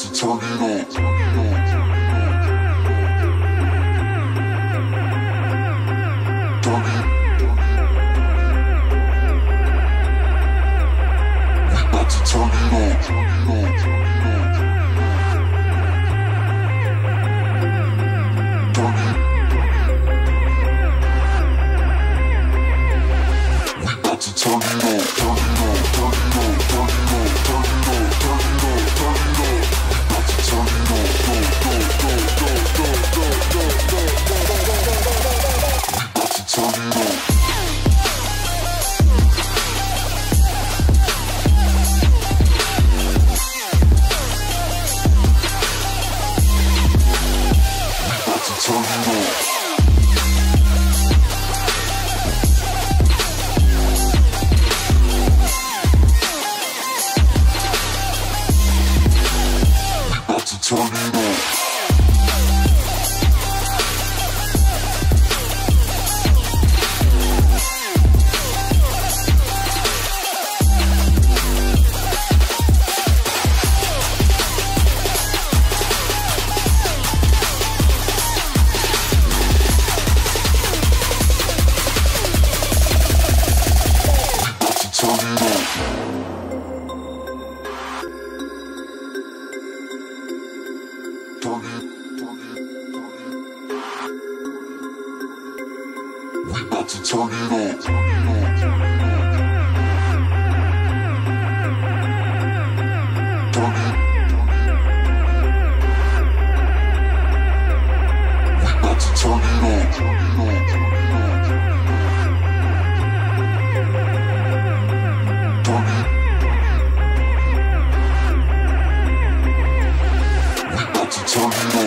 to turn it up. turn it on. target. We about to turn it up. So.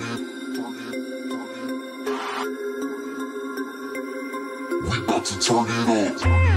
We about to turn it on.